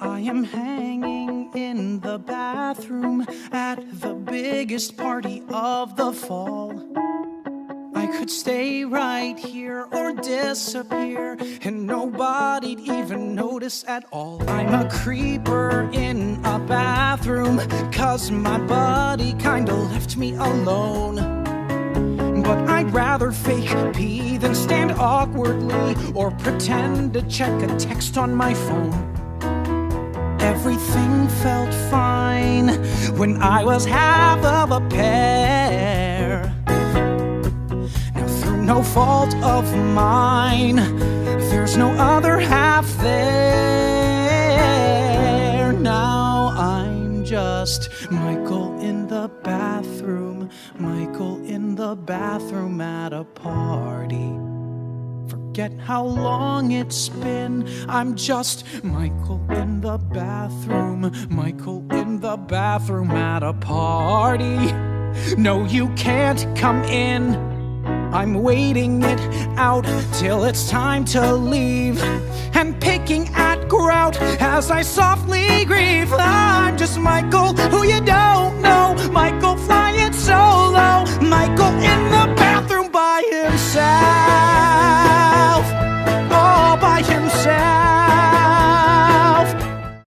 I am hanging in the bathroom at the biggest party of the fall. I could stay right here or disappear, and nobody'd even notice at all. I'm a creeper in a bathroom, cause my buddy kinda left me alone. But I'd rather fake pee than stand awkwardly or pretend to check a text on my phone. Everything felt fine when I was half of a pair. Now, through no fault of mine, there's no other half there. Now I'm just Michael in the bathroom, Michael in the bathroom at a party. Forget how long it's been. I'm just Michael in the bathroom, Michael in the bathroom at a party. No, you can't come in. I'm waiting it out till it's time to leave. And picking at grout as I softly grieve. I'm